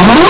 Uh-huh.